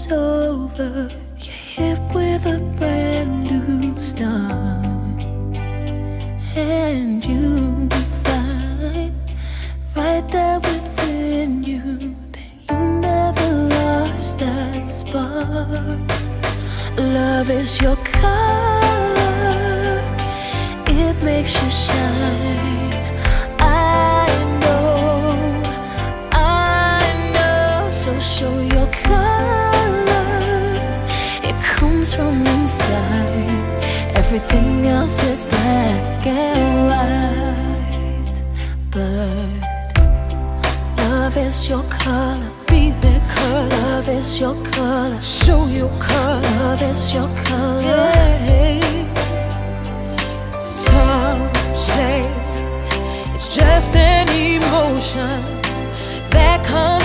is over, you're hit with a brand new start. And you find right there within you that you never lost that spark. Love is your color, it makes you shine. comes from inside. Everything else is black and white. But love is your color. Be the color. Love is your color. Show your color. Love is your color. Some say it's just an emotion that comes.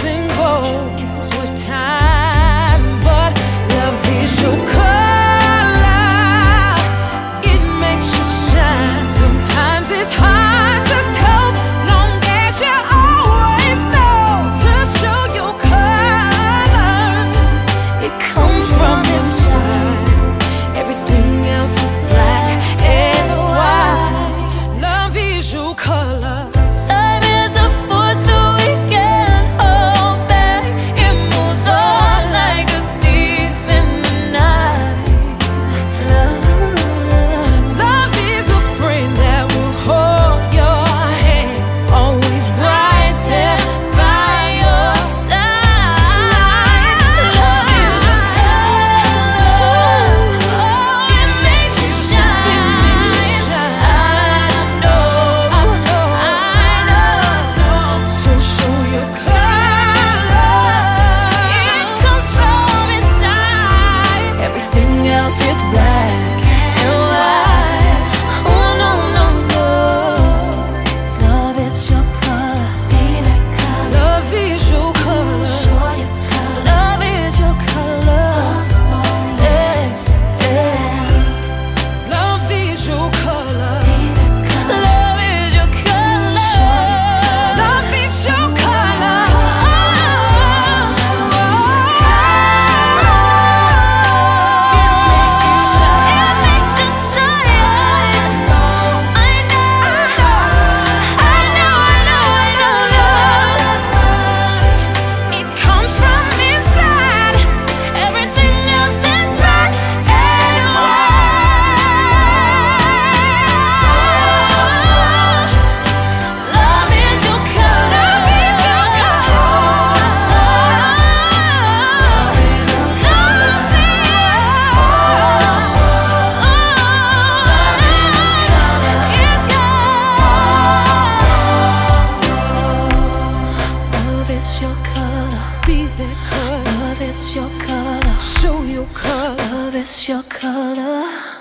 show you color. Love is your color.